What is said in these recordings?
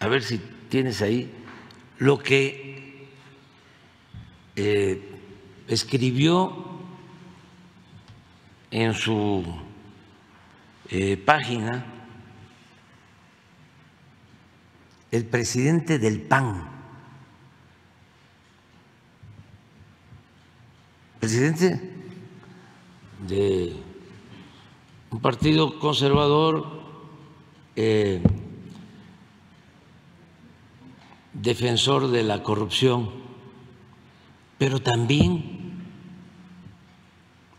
a ver si tienes ahí lo que eh, escribió en su eh, página el presidente del PAN, presidente de un partido conservador, eh, defensor de la corrupción, pero también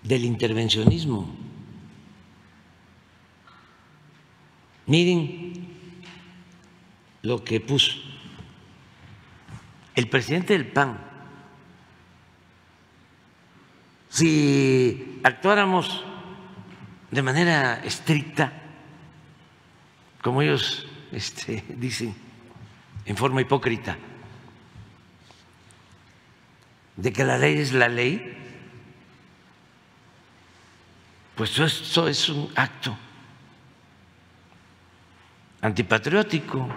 del intervencionismo. Miren lo que puso el presidente del PAN. Si actuáramos de manera estricta, como ellos este, dicen, en forma hipócrita, de que la ley es la ley, pues eso es un acto antipatriótico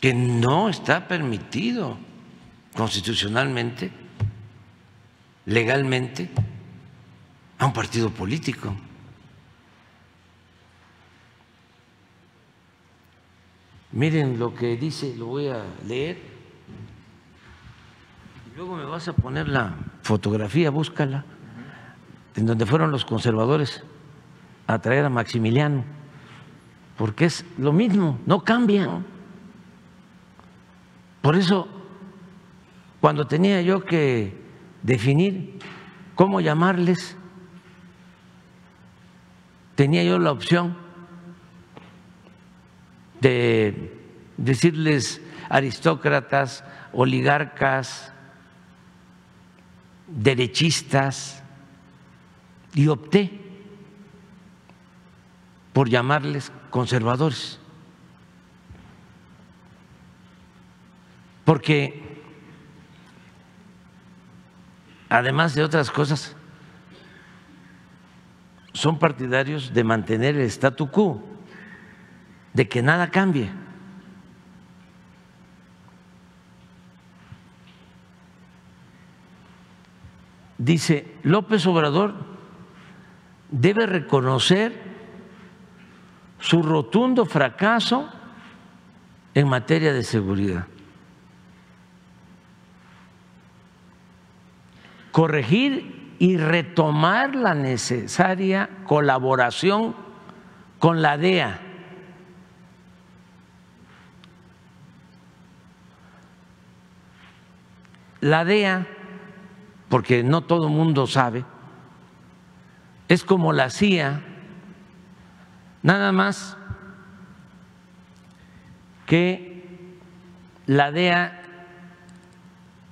que no está permitido constitucionalmente, legalmente, a un partido político. Miren lo que dice, lo voy a leer. Y luego me vas a poner la fotografía, búscala, en donde fueron los conservadores a traer a Maximiliano, porque es lo mismo, no cambian. Por eso, cuando tenía yo que definir cómo llamarles, tenía yo la opción de decirles aristócratas, oligarcas, derechistas, y opté por llamarles conservadores. Porque, además de otras cosas, son partidarios de mantener el statu quo, de que nada cambie. Dice, López Obrador debe reconocer su rotundo fracaso en materia de seguridad. Corregir y retomar la necesaria colaboración con la DEA. La DEA, porque no todo el mundo sabe, es como la CIA, nada más que la DEA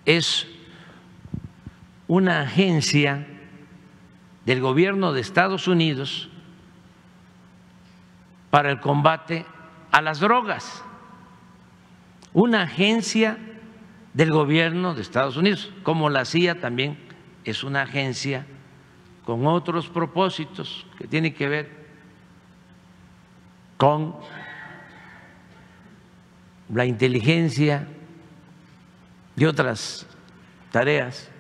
es una agencia del gobierno de Estados Unidos para el combate a las drogas, una agencia del gobierno de Estados Unidos, como la CIA también es una agencia con otros propósitos que tienen que ver con la inteligencia y otras tareas,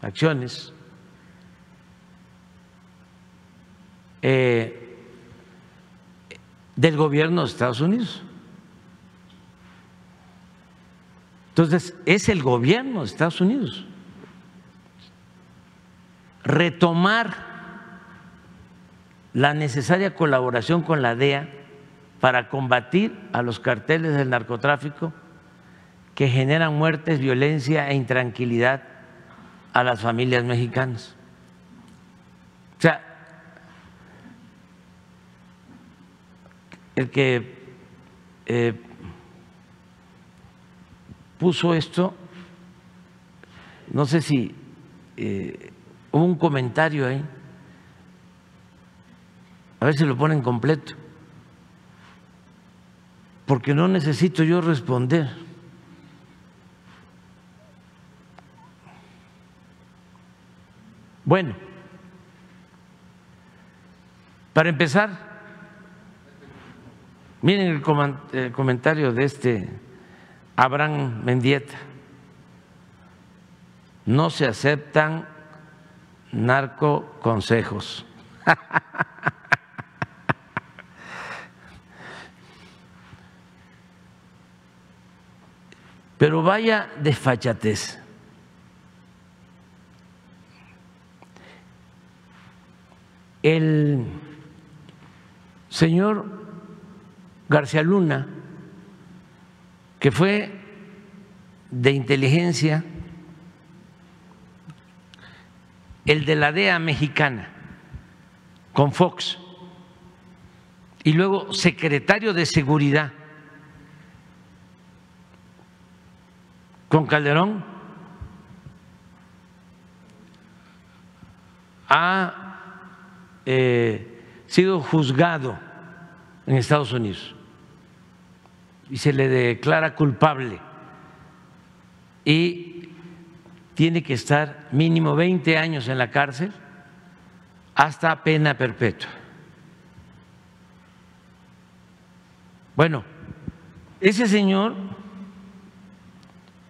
acciones. Eh, del gobierno de Estados Unidos. Entonces, es el gobierno de Estados Unidos retomar la necesaria colaboración con la DEA para combatir a los carteles del narcotráfico que generan muertes, violencia e intranquilidad a las familias mexicanas. O sea, el que eh, puso esto, no sé si eh, hubo un comentario ahí, a ver si lo ponen completo, porque no necesito yo responder. Bueno, para empezar, Miren el comentario de este Abraham Mendieta. No se aceptan narcoconsejos. Pero vaya desfachatez. El señor García Luna, que fue de inteligencia, el de la DEA mexicana, con Fox, y luego secretario de Seguridad con Calderón, ha eh, sido juzgado en Estados Unidos y se le declara culpable y tiene que estar mínimo 20 años en la cárcel hasta pena perpetua. Bueno, ese señor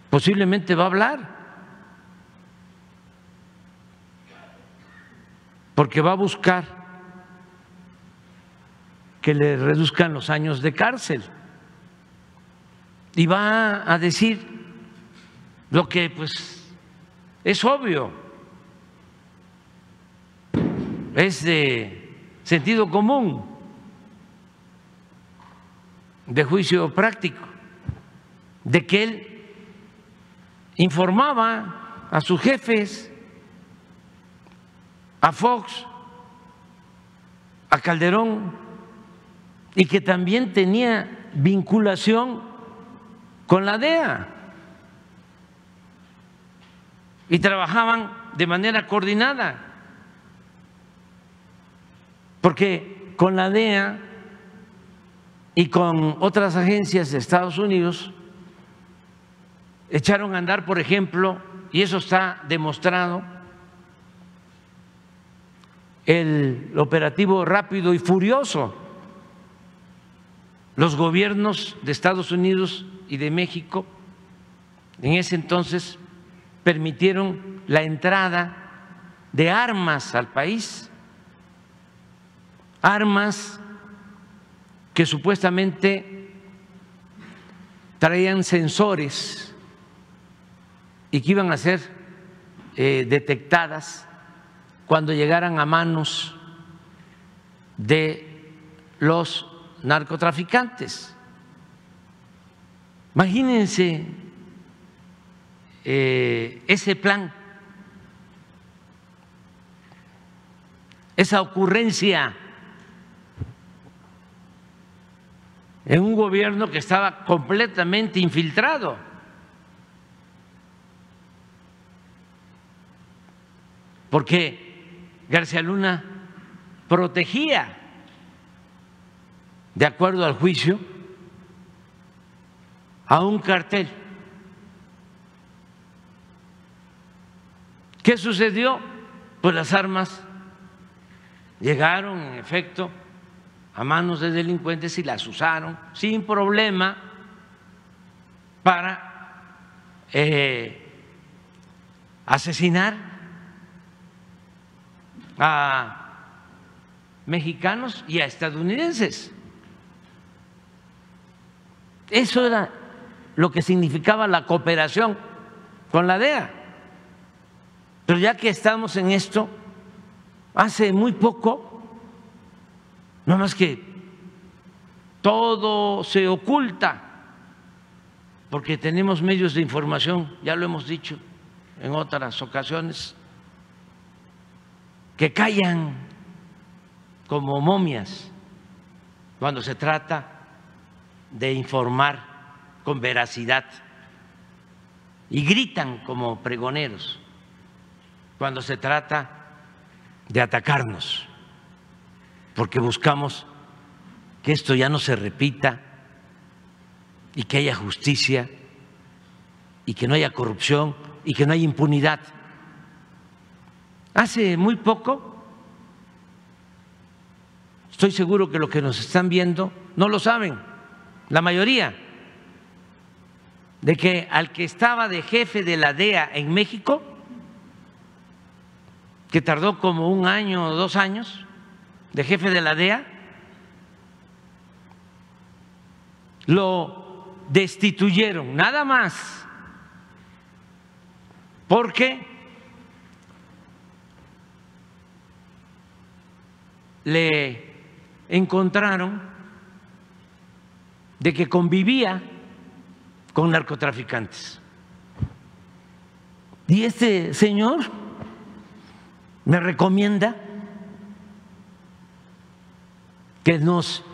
posiblemente va a hablar, porque va a buscar que le reduzcan los años de cárcel y va a decir lo que pues es obvio, es de sentido común, de juicio práctico, de que él informaba a sus jefes, a Fox, a Calderón, y que también tenía vinculación con la DEA y trabajaban de manera coordinada, porque con la DEA y con otras agencias de Estados Unidos echaron a andar, por ejemplo, y eso está demostrado, el operativo rápido y furioso. Los gobiernos de Estados Unidos y de México en ese entonces permitieron la entrada de armas al país, armas que supuestamente traían sensores y que iban a ser eh, detectadas cuando llegaran a manos de los narcotraficantes. Imagínense eh, ese plan, esa ocurrencia en un gobierno que estaba completamente infiltrado. Porque García Luna protegía, de acuerdo al juicio, a un cartel. ¿Qué sucedió? Pues las armas llegaron, en efecto, a manos de delincuentes y las usaron sin problema para eh, asesinar a mexicanos y a estadounidenses. Eso era lo que significaba la cooperación con la DEA. Pero ya que estamos en esto, hace muy poco, no más que todo se oculta, porque tenemos medios de información, ya lo hemos dicho en otras ocasiones, que callan como momias cuando se trata de informar con veracidad y gritan como pregoneros cuando se trata de atacarnos, porque buscamos que esto ya no se repita y que haya justicia y que no haya corrupción y que no haya impunidad. Hace muy poco, estoy seguro que lo que nos están viendo no lo saben, la mayoría, de que al que estaba de jefe de la DEA en México, que tardó como un año o dos años, de jefe de la DEA, lo destituyeron, nada más, porque le encontraron de que convivía con narcotraficantes. Y este señor me recomienda que nos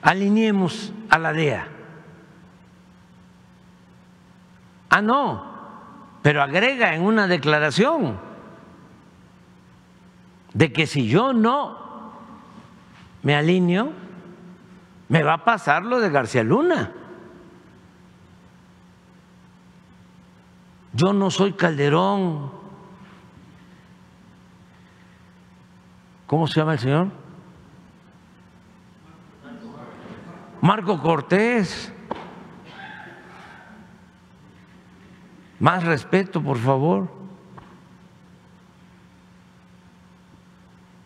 alineemos a la DEA. Ah, no, pero agrega en una declaración de que si yo no me alineo, me va a pasar lo de García Luna. Yo no soy Calderón. ¿Cómo se llama el señor? Marco Cortés. Más respeto, por favor.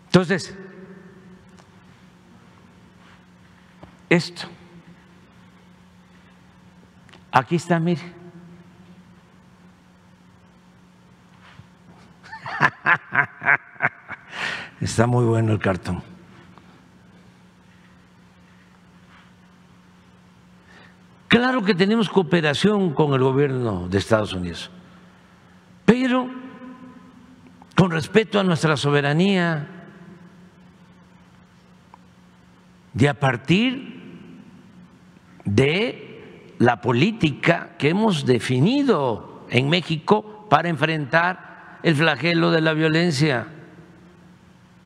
Entonces, esto. Aquí está, mire. Está muy bueno el cartón. Claro que tenemos cooperación con el gobierno de Estados Unidos, pero con respeto a nuestra soberanía, de a partir de la política que hemos definido en México para enfrentar el flagelo de la violencia.